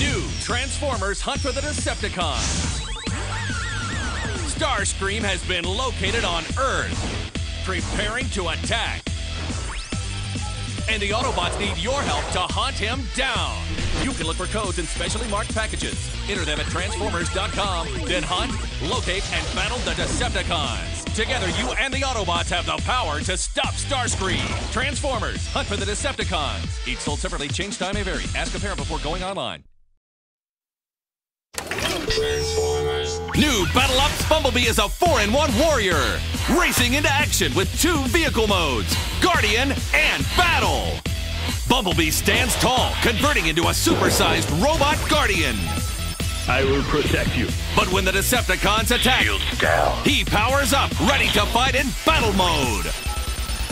New Transformers Hunt for the Decepticons. Starscream has been located on Earth, preparing to attack. And the Autobots need your help to hunt him down. You can look for codes in specially marked packages. Enter them at Transformers.com, then hunt, locate, and battle the Decepticons. Together, you and the Autobots have the power to stop Starscream. Transformers, Hunt for the Decepticons. Each sold separately, change time may vary. Ask a parent before going online. New Battle Ops Bumblebee is a 4-in-1 warrior, racing into action with two vehicle modes, Guardian and Battle. Bumblebee stands tall, converting into a supersized robot Guardian. I will protect you. But when the Decepticons attack, down. he powers up, ready to fight in battle mode.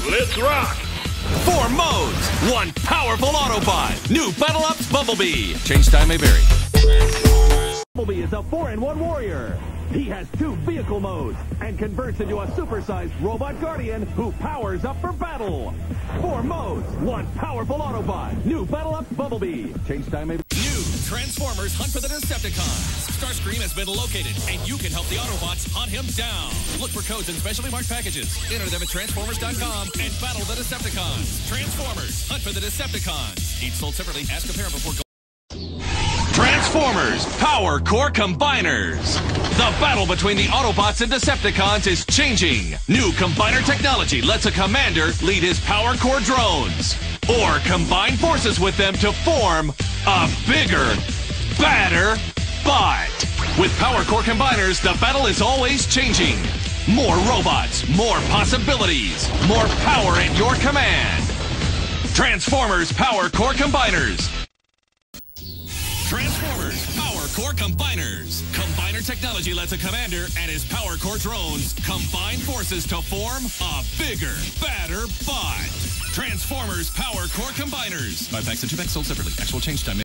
Let's rock. Four modes, one powerful Autobot. New Battle Ops Bumblebee. Change time may vary. Bumblebee is a 4-in-1 warrior. He has two vehicle modes and converts into a supersized robot guardian who powers up for battle. Four modes, one powerful Autobot. New Battle Ops Bumblebee. Change time may New Transformers Hunt for the Decepticons. Starscream has been located, and you can help the Autobots hunt him down. Look for codes in specially marked packages. Enter them at Transformers.com and battle the Decepticons. Transformers Hunt for the Decepticons. Each sold separately. Ask a parent before going. Transformers Power Core Combiners. The battle between the Autobots and Decepticons is changing. New combiner technology lets a commander lead his Power Core drones. Or combine forces with them to form a bigger, badder bot. With Power Core Combiners, the battle is always changing. More robots, more possibilities, more power at your command. Transformers Power Core Combiners. Transformers Power Core Combiners. Combiner technology lets a commander and his Power Core drones combine forces to form a bigger, badder bot. Transformers Power Core Combiners. Five packs and two packs sold separately. Actual change time.